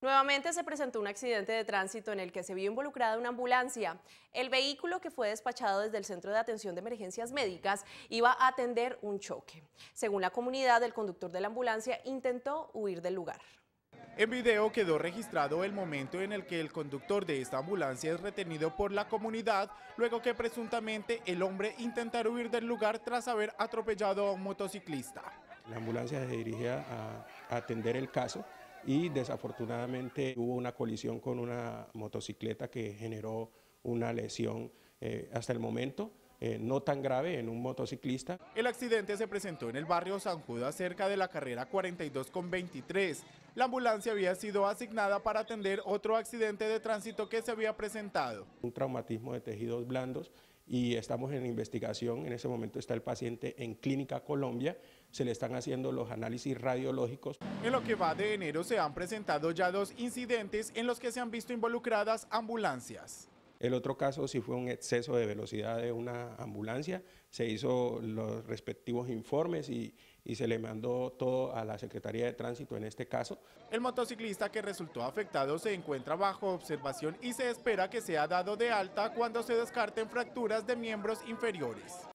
Nuevamente se presentó un accidente de tránsito en el que se vio involucrada una ambulancia. El vehículo que fue despachado desde el Centro de Atención de Emergencias Médicas iba a atender un choque. Según la comunidad, el conductor de la ambulancia intentó huir del lugar. En video quedó registrado el momento en el que el conductor de esta ambulancia es retenido por la comunidad, luego que presuntamente el hombre intentara huir del lugar tras haber atropellado a un motociclista. La ambulancia se dirigía a atender el caso y desafortunadamente hubo una colisión con una motocicleta que generó una lesión eh, hasta el momento. Eh, no tan grave en un motociclista. El accidente se presentó en el barrio San Judas cerca de la carrera 42 con 23. La ambulancia había sido asignada para atender otro accidente de tránsito que se había presentado. Un traumatismo de tejidos blandos y estamos en investigación. En ese momento está el paciente en Clínica Colombia. Se le están haciendo los análisis radiológicos. En lo que va de enero se han presentado ya dos incidentes en los que se han visto involucradas ambulancias. El otro caso sí fue un exceso de velocidad de una ambulancia, se hizo los respectivos informes y, y, se le mandó todo a la Secretaría de Tránsito en este caso. El motociclista que resultó afectado se encuentra bajo observación y se espera que sea dado de alta cuando se descarten fracturas de miembros inferiores.